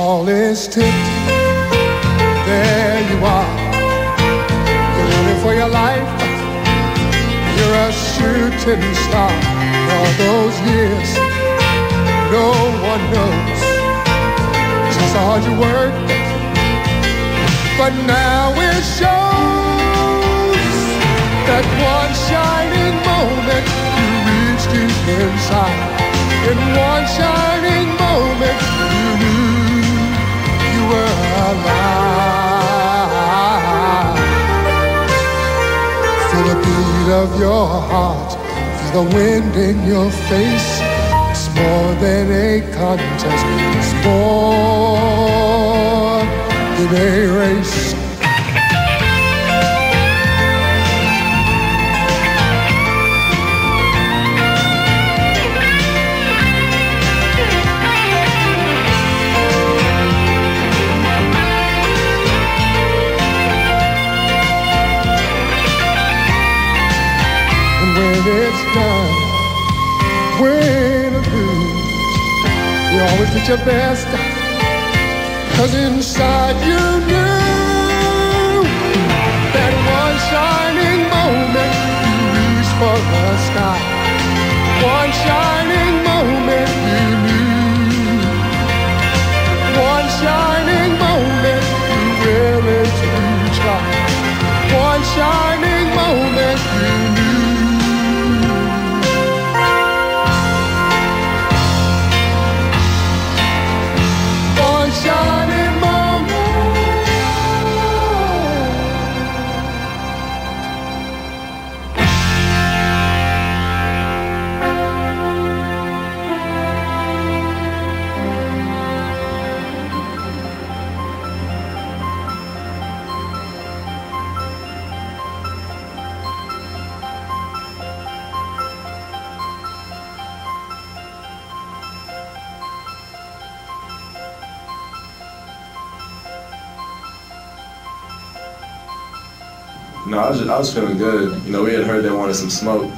all is tipped. There you are. You're running for your life. You're a shooting star. All those years, no one knows just how hard you worked. But now it shows that one shining moment you reached deep inside. In one shining alive. Feel the beat of your heart, feel the wind in your face. It's more than a contest, it's more than a race. When it's done, win or lose, you always did your best. Cause inside you knew that one shining moment you reached for the sky. One shining No, I was just, I was feeling good. You know, we had heard they wanted some smoke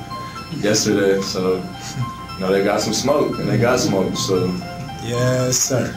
yesterday, so you know they got some smoke and they got smoke. So Yes, sir.